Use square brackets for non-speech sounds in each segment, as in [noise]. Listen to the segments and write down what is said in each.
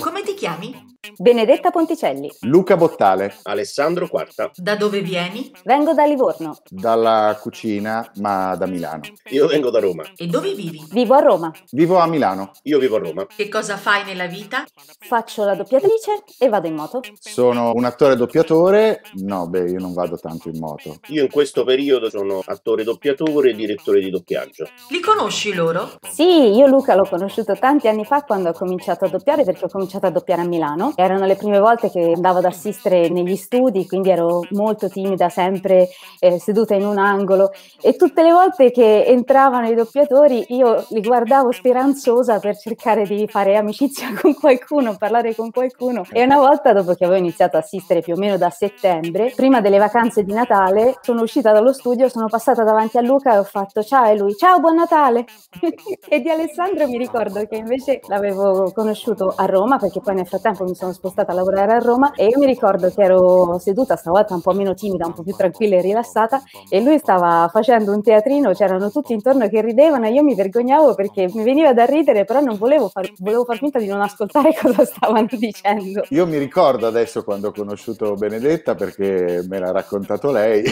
Come ti chiami? Benedetta Ponticelli. Luca Bottale. Alessandro Quarta. Da dove vieni? Vengo da Livorno. Dalla cucina, ma da Milano. Io vengo da Roma. E dove vivi? Vivo a Roma. Vivo a Milano. Io vivo a Roma. Che cosa fai nella vita? Faccio la doppiatrice e vado in moto. Sono un attore doppiatore. No, beh, io non vado tanto in moto. Io in questo periodo sono attore doppiatore e direttore di doppiaggio. Li conosci loro? Sì, io Luca l'ho conosciuto tanti anni fa quando ho cominciato a doppiare perché ho cominciato a doppiare a Milano. Erano le prime volte che andavo ad assistere negli studi, quindi ero molto timida, sempre eh, seduta in un angolo e tutte le volte che entravano i doppiatori io li guardavo speranzosa per cercare di fare amicizia [laughs] con qualcuno, parlare con qualcuno. E una volta dopo che avevo iniziato a assistere più o meno da settembre, prima delle vacanze di Natale, sono uscita dallo studio, sono passata davanti a Luca e ho fatto ciao e lui ciao buon Natale. [laughs] e di Alessandro mi ricordo che invece l'avevo conosciuto a Roma perché poi nel frattempo mi sono spostata a lavorare a Roma e io mi ricordo che ero seduta stavolta un po' meno timida, un po' più tranquilla e rilassata e lui stava facendo un teatrino, c'erano tutti intorno che ridevano e io mi vergognavo perché mi veniva da ridere però non volevo far, volevo far finta di non ascoltare [laughs] cosa stavano dicendo. Io mi ricordo adesso quando ho conosciuto Benedetta perché me l'ha raccontato lei, [laughs]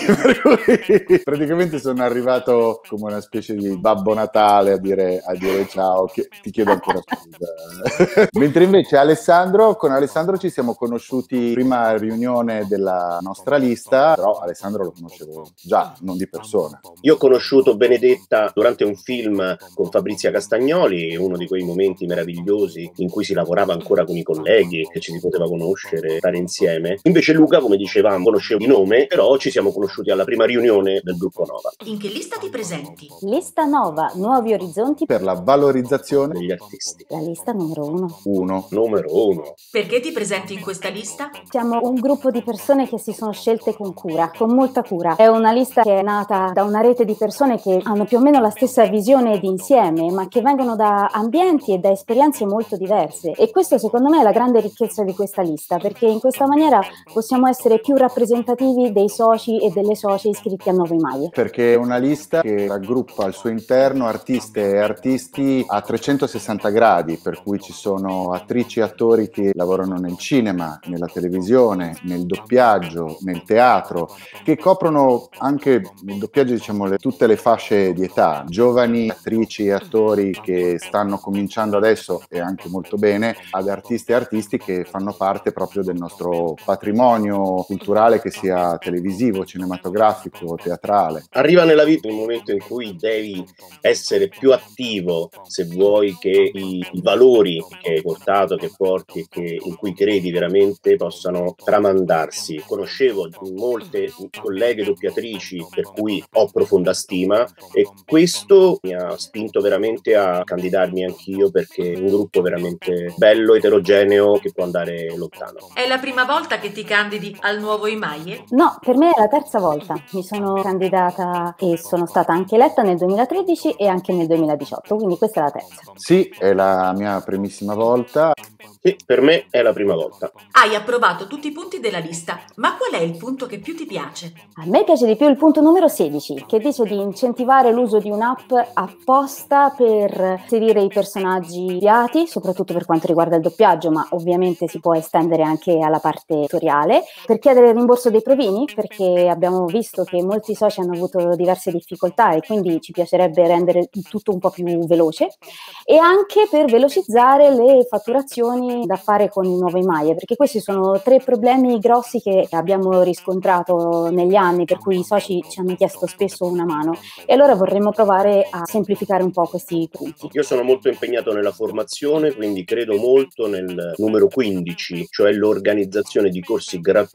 praticamente sono arrivato come una specie di babbo Natale a dire, a dire ciao, ti chiedo ancora scusa. [laughs] Mentre invece Alessandro, con Alessandro ci siamo conosciuti prima riunione della nostra lista, però Alessandro lo conoscevo già, non di persona. Io ho conosciuto Benedetta durante un film con Fabrizia Castagnoli, uno di quei momenti meravigliosi in cui si lavorava ancora con i colleghi, che ci si poteva conoscere, stare insieme. Invece Luca, come dicevamo, conoscevo di nome, però ci siamo conosciuti alla prima riunione del gruppo Nova. In che lista ti presenti? Lista Nova, Nuovi Orizzonti, Per la valorizzazione Degli artisti. la lista numero uno. uno. Numero uno. Perché ti presenti in questa lista? Siamo un gruppo di persone che si sono scelte con cura, con molta cura. È una lista che è nata da una rete di persone che hanno più o meno la stessa visione d'insieme, ma che vengono da ambienti e da esperienze molto diverse. E questo secondo me è la grande ricchezza di questa lista, perché in questa maniera possiamo essere più rappresentativi dei soci e delle socie iscritti a Nuove Maglie. Perché è una lista che raggruppa al suo interno artiste e artisti a 360 gradi, per cui ci sono attrici e attori che lavorano nel cinema, nella televisione, nel doppiaggio, nel teatro, che coprono anche nel doppiaggio diciamo le- tutte le fasce di età, giovani attrici e attori che stanno cominciando adesso e anche molto bene, ad artisti e artisti che fanno parte proprio del nostro patrimonio culturale che sia televisivo, cinematografico, teatrale. Arriva nella vita un momento in cui devi essere più attivo se vuoi che i, i valori che hai portato, che porti e che, in cui credi veramente possano tramandarsi. Conoscevo molte colleghe doppiatrici per cui ho profonda stima e questo mi ha spinto veramente a candidarmi anch'io perché è un gruppo veramente bello, eterogeneo che può andare lontano. È la prima volta che ti candidi al nuovo Imaie? No, per me è la terza volta. Mi sono candidata e sono stata anche eletta nel 2013 e anche nel 2018, quindi questa è la terza. Sì, è la mia primissima volta. Sì, per me è la prima volta. Hai approvato tutti i punti della lista, ma qual è il punto che più ti piace? A me piace di più il punto numero 16, che dice di incentivare l'uso di un'app apposta per inserire i personaggi piati, soprattutto per quanto riguarda il doppiaggio, ma ovviamente si può estendere anche alla parte editoriale, per chiedere il rimborso dei provini, perché abbiamo visto che molti soci hanno avuto diverse difficoltà e quindi ci piacerebbe rendere tutto un po' più veloce, e anche per velocizzare le fatturazioni da fare con i nuovi Maie, perché questi sono tre problemi grossi che abbiamo riscontrato negli anni, per cui i soci ci hanno chiesto spesso una mano. E allora vorremmo provare a semplificare un po' questi punti. Io sono molto impegnato nella formazione, quindi credo molto nel numero 15, cioè l'organizzazione di corsi gratuiti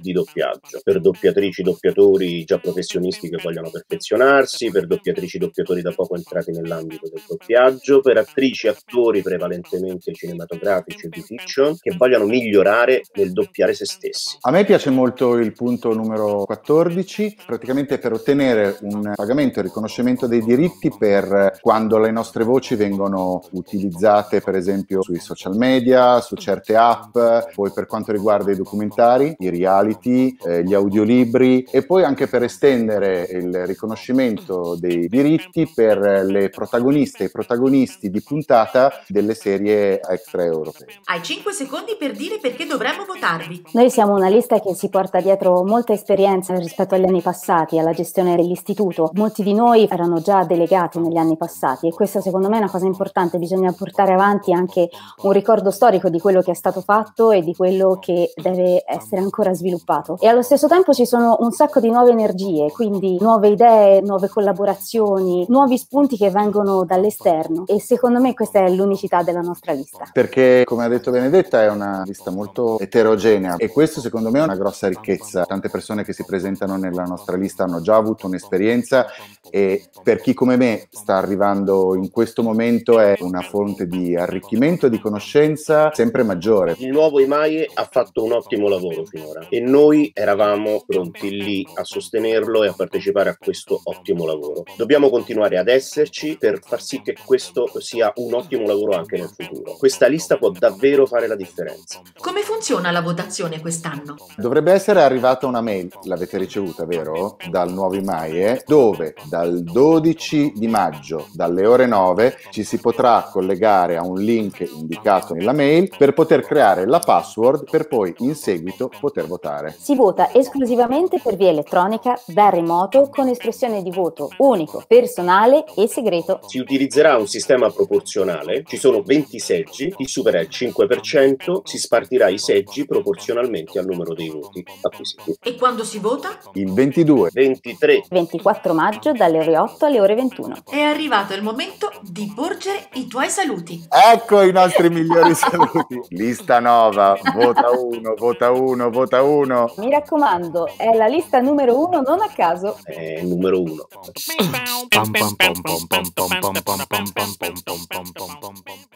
di doppiaggio per doppiatrici, doppiatori già professionisti che vogliono perfezionarsi, per doppiatrici, doppiatori da poco entrati nell'ambito del doppiaggio, per attrici, attori prevalentemente cinematografici e di fiction che vogliono migliorare nel doppiare se stessi. A me piace molto il punto numero 14, praticamente per ottenere un pagamento e riconoscimento dei diritti per quando le nostre voci vengono utilizzate per esempio sui social media, su certe app, poi per quanto riguarda i documentari documentari, i reality, eh, gli audiolibri e poi anche per estendere il riconoscimento dei diritti per le protagoniste e protagonisti di puntata delle serie extra europee. Hai 5 secondi per dire perché dovremmo votarvi. Noi siamo una lista che si porta dietro molta esperienza rispetto agli anni passati, alla gestione dell'istituto. Molti di noi erano già delegati negli anni passati e questa secondo me è una cosa importante, bisogna portare avanti anche un ricordo storico di quello che è stato fatto e di quello che deve essere ancora sviluppato. E allo stesso tempo ci sono un sacco di nuove energie, quindi nuove idee, nuove collaborazioni, nuovi spunti che vengono dall'esterno e secondo me questa è l'unicità della nostra lista. Perché, come ha detto Benedetta, è una lista molto eterogenea e questo secondo me è una grossa ricchezza. Tante persone che si presentano nella nostra lista hanno già avuto un'esperienza e per chi come me sta arrivando in questo momento è una fonte di arricchimento e di conoscenza sempre maggiore. Il nuovo IMAIE ha fatto un ottimo lavoro finora e noi eravamo pronti lì a sostenerlo e a partecipare a questo ottimo lavoro. Dobbiamo continuare ad esserci per far sì che questo sia un ottimo lavoro anche nel futuro. Questa lista può davvero fare la differenza. Come funziona la votazione quest'anno? Dovrebbe essere arrivata una mail, l'avete ricevuta, vero? Dal nuovo IMAIE, dove dal 12 di maggio, dalle ore 9, ci si potrà collegare a un link indicato nella mail per poter creare la password per poi in seguito poter votare. Si vota esclusivamente per via elettronica da remoto con espressione di voto unico, personale e segreto. Si utilizzerà un sistema proporzionale, ci sono 20 seggi, chi supera il 5% si spartirà i seggi proporzionalmente al numero dei voti acquisiti. E quando si vota? Il 22, 23 24 maggio dalle ore 8 alle ore 21. È arrivato il momento di porgere i tuoi saluti. ecco i nostri migliori saluti. Lista nova, vota uno, vota uno, vota uno. Mi raccomando, è la lista numero uno non a caso. è il numero uno.